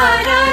hara